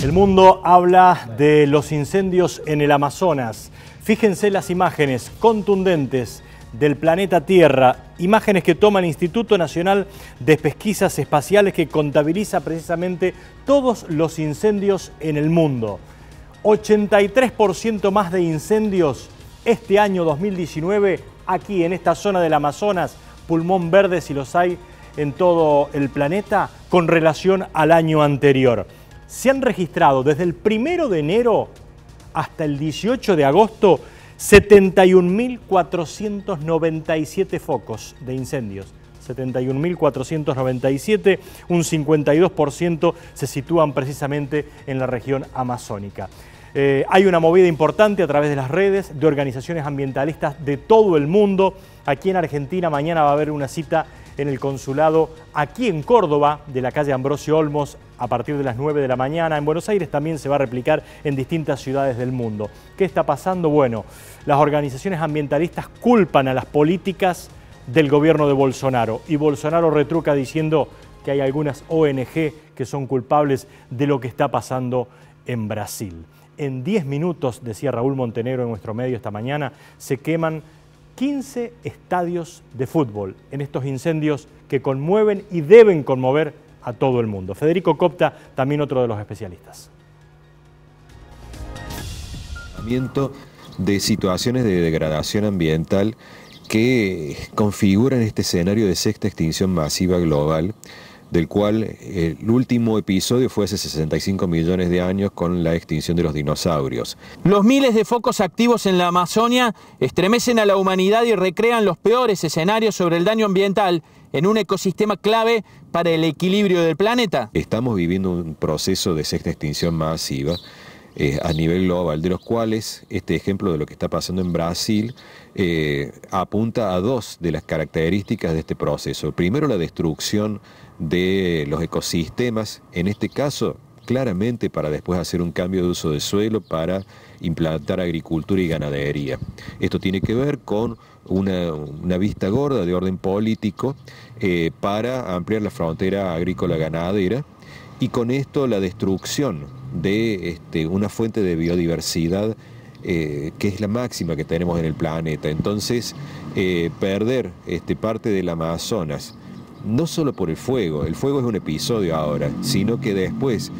El mundo habla de los incendios en el Amazonas. Fíjense las imágenes contundentes del planeta Tierra, imágenes que toma el Instituto Nacional de Pesquisas Espaciales que contabiliza precisamente todos los incendios en el mundo. 83% más de incendios este año 2019 aquí en esta zona del Amazonas, pulmón verde si los hay en todo el planeta, con relación al año anterior se han registrado desde el primero de enero hasta el 18 de agosto 71.497 focos de incendios. 71.497, un 52% se sitúan precisamente en la región amazónica. Eh, hay una movida importante a través de las redes de organizaciones ambientalistas de todo el mundo. Aquí en Argentina mañana va a haber una cita en el consulado aquí en Córdoba, de la calle Ambrosio Olmos, a partir de las 9 de la mañana. En Buenos Aires también se va a replicar en distintas ciudades del mundo. ¿Qué está pasando? Bueno, las organizaciones ambientalistas culpan a las políticas del gobierno de Bolsonaro y Bolsonaro retruca diciendo que hay algunas ONG que son culpables de lo que está pasando en Brasil. En 10 minutos, decía Raúl Montenegro en nuestro medio esta mañana, se queman 15 estadios de fútbol en estos incendios que conmueven y deben conmover a todo el mundo. Federico Copta, también otro de los especialistas. de situaciones de degradación ambiental que configuran este escenario de sexta extinción masiva global del cual eh, el último episodio fue hace 65 millones de años con la extinción de los dinosaurios. Los miles de focos activos en la Amazonia estremecen a la humanidad y recrean los peores escenarios sobre el daño ambiental en un ecosistema clave para el equilibrio del planeta. Estamos viviendo un proceso de sexta extinción masiva eh, a nivel global, de los cuales este ejemplo de lo que está pasando en Brasil eh, apunta a dos de las características de este proceso. Primero, la destrucción de los ecosistemas, en este caso claramente para después hacer un cambio de uso de suelo para implantar agricultura y ganadería. Esto tiene que ver con una, vista gorda de orden político eh, para ampliar la frontera agrícola ganadera y con esto la destrucción de este, una fuente de biodiversidad eh, que es la máxima que tenemos en el planeta. Entonces, eh, perder este, parte del Amazonas, no solo por el fuego, el fuego es un episodio ahora, sino que después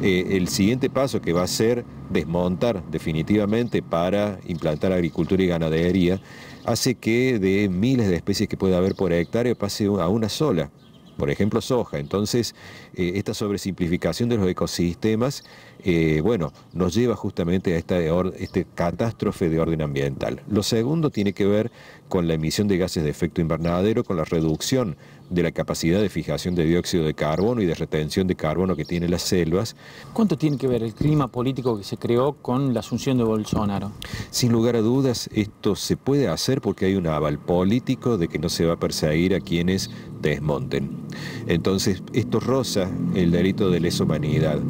eh, el siguiente paso que va a ser desmontar definitivamente para implantar agricultura y ganadería, hace que de miles de especies que puede haber por hectárea pase a una sola por ejemplo soja. Entonces, eh, esta sobresimplificación de los ecosistemas, eh, bueno, nos lleva justamente a esta este catástrofe de orden ambiental. Lo segundo tiene que ver con la emisión de gases de efecto invernadero, con la reducción de la capacidad de fijación de dióxido de carbono y de retención de carbono que tienen las selvas. ¿Cuánto tiene que ver el clima político que se creó con la asunción de Bolsonaro? Sin lugar a dudas, esto se puede hacer porque hay un aval político de que no se va a perseguir a quienes desmonten. Entonces, esto roza el delito de lesa humanidad.